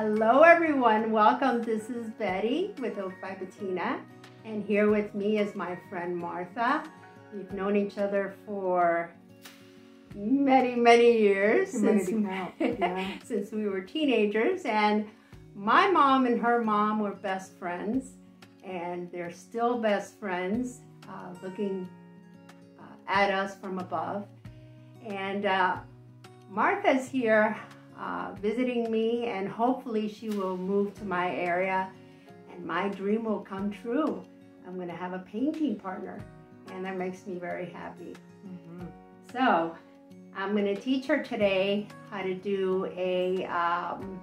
Hello everyone, welcome. This is Betty with Oak by Betina and here with me is my friend Martha. We've known each other for many, many years since, yeah. since we were teenagers and my mom and her mom were best friends and they're still best friends uh, looking uh, at us from above. And uh, Martha's here uh, visiting me and hopefully she will move to my area and my dream will come true. I'm going to have a painting partner and that makes me very happy. Mm -hmm. So I'm going to teach her today how to do a um,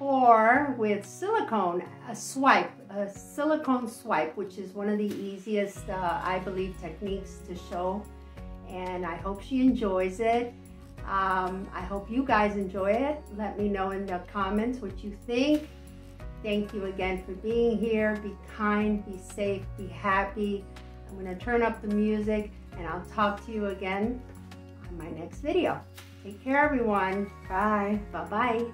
pour with silicone, a swipe, a silicone swipe, which is one of the easiest, uh, I believe, techniques to show. And I hope she enjoys it. Um, I hope you guys enjoy it. Let me know in the comments what you think. Thank you again for being here. Be kind, be safe, be happy. I'm going to turn up the music and I'll talk to you again on my next video. Take care, everyone. Bye. Bye-bye.